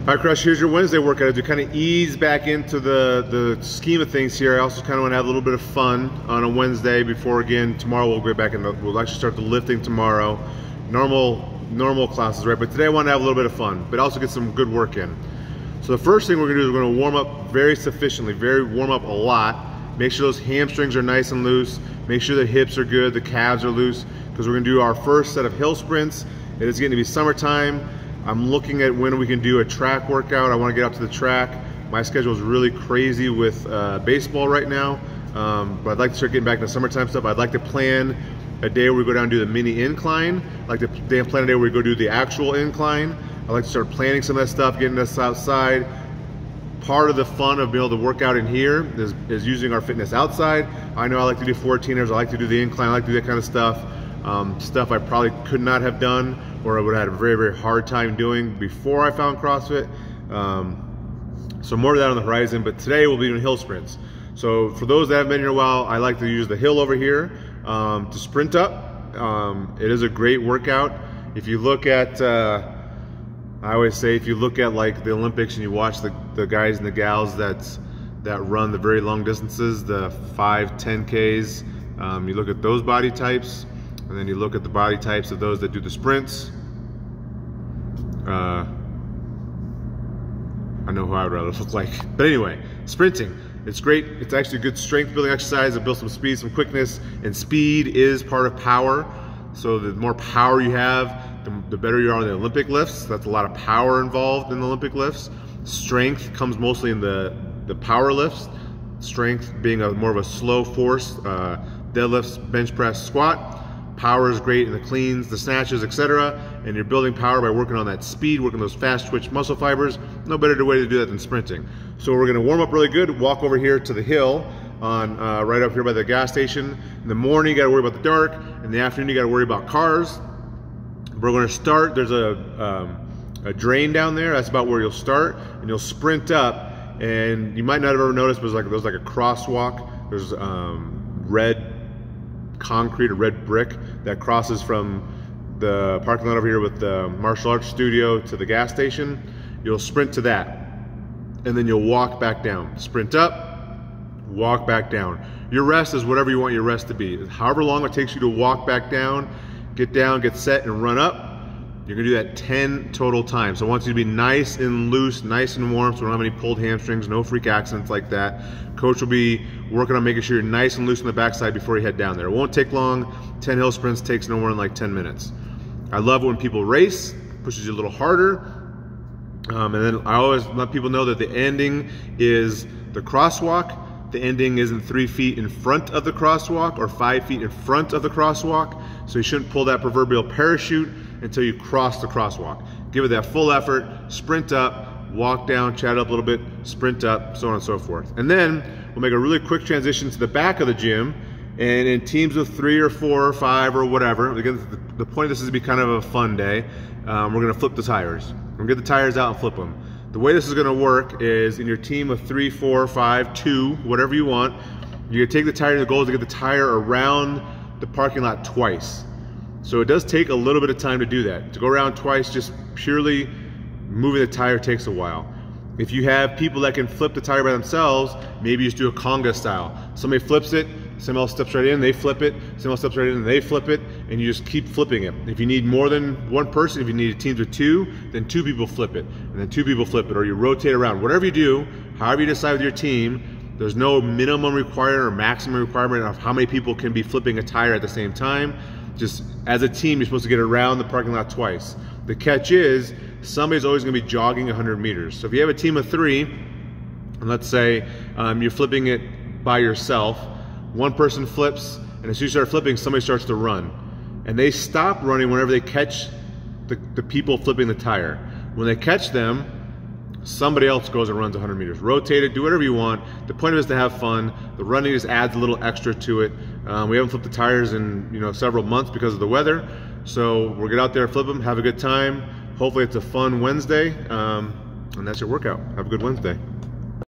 All right, Crush, here's your Wednesday workout. We kind of ease back into the, the scheme of things here, I also kind of want to have a little bit of fun on a Wednesday before, again, tomorrow we'll get back the, we'll actually start the lifting tomorrow. Normal, normal classes, right? But today I want to have a little bit of fun, but also get some good work in. So the first thing we're gonna do is we're gonna warm up very sufficiently, very warm up a lot. Make sure those hamstrings are nice and loose. Make sure the hips are good, the calves are loose, because we're gonna do our first set of hill sprints. It is getting to be summertime. I'm looking at when we can do a track workout. I want to get out to the track. My schedule is really crazy with uh, baseball right now, um, but I'd like to start getting back to summertime stuff. I'd like to plan a day where we go down and do the mini incline. I'd like to plan a day where we go do the actual incline. I'd like to start planning some of that stuff, getting us outside. Part of the fun of being able to work out in here is, is using our fitness outside. I know I like to do 14ers, I like to do the incline, I like to do that kind of stuff. Um, stuff I probably could not have done or I would have had a very, very hard time doing before I found CrossFit. Um, so more of that on the horizon, but today we'll be doing hill sprints. So for those that haven't been here a while, I like to use the hill over here um, to sprint up. Um, it is a great workout. If you look at, uh, I always say, if you look at like the Olympics and you watch the, the guys and the gals that that run the very long distances, the five, 10 Ks, um, you look at those body types, and then you look at the body types of those that do the sprints. Uh, I know who I would rather look like. But anyway, sprinting. It's great. It's actually a good strength building exercise. It builds some speed, some quickness, and speed is part of power. So the more power you have, the, the better you are on the Olympic lifts. That's a lot of power involved in the Olympic lifts. Strength comes mostly in the, the power lifts. Strength being a more of a slow force, uh, deadlifts, bench press, squat Power is great in the cleans, the snatches, etc. And you're building power by working on that speed, working those fast twitch muscle fibers. No better way to do that than sprinting. So we're gonna warm up really good, walk over here to the hill on uh, right up here by the gas station. In the morning, you gotta worry about the dark. In the afternoon, you gotta worry about cars. We're gonna start, there's a, um, a drain down there. That's about where you'll start. And you'll sprint up. And you might not have ever noticed, but there's like, there's like a crosswalk. There's um, red concrete or red brick that crosses from the parking lot over here with the martial arts studio to the gas station. You'll sprint to that and then you'll walk back down. Sprint up, walk back down. Your rest is whatever you want your rest to be. However long it takes you to walk back down, get down, get set, and run up, you're gonna do that 10 total times. So I want you to be nice and loose, nice and warm, so we don't have any pulled hamstrings, no freak accidents like that. Coach will be working on making sure you're nice and loose on the backside before you head down there. It won't take long. 10 hill sprints takes no more than like 10 minutes. I love when people race, pushes you a little harder. Um, and then I always let people know that the ending is the crosswalk. The ending isn't three feet in front of the crosswalk or five feet in front of the crosswalk. So you shouldn't pull that proverbial parachute until you cross the crosswalk. Give it that full effort, sprint up, walk down, chat up a little bit, sprint up, so on and so forth. And then we'll make a really quick transition to the back of the gym and in teams of three or four or five or whatever, again, the, point of this is to be kind of a fun day, um, we're gonna flip the tires. We're gonna get the tires out and flip them. The way this is gonna work is in your team of three, four, five, two, whatever you want, you're gonna take the tire, the goal is to get the tire around the parking lot twice. So it does take a little bit of time to do that. To go around twice, just purely moving the tire takes a while. If you have people that can flip the tire by themselves, maybe just do a conga style. Somebody flips it, somebody else steps right in, they flip it, somebody else steps right in, they flip it, and you just keep flipping it. If you need more than one person, if you need teams of two, then two people flip it, and then two people flip it, or you rotate around. Whatever you do, however you decide with your team, there's no minimum requirement or maximum requirement of how many people can be flipping a tire at the same time. Just as a team, you're supposed to get around the parking lot twice. The catch is somebody's always going to be jogging 100 meters. So if you have a team of three, and let's say um, you're flipping it by yourself, one person flips, and as soon as you start flipping, somebody starts to run. And they stop running whenever they catch the, the people flipping the tire. When they catch them, somebody else goes and runs 100 meters. Rotate it, do whatever you want. The point of it is to have fun. The running just adds a little extra to it. Um, we haven't flipped the tires in you know several months because of the weather. So we'll get out there, flip them, have a good time. Hopefully it's a fun Wednesday. Um, and that's your workout. Have a good Wednesday.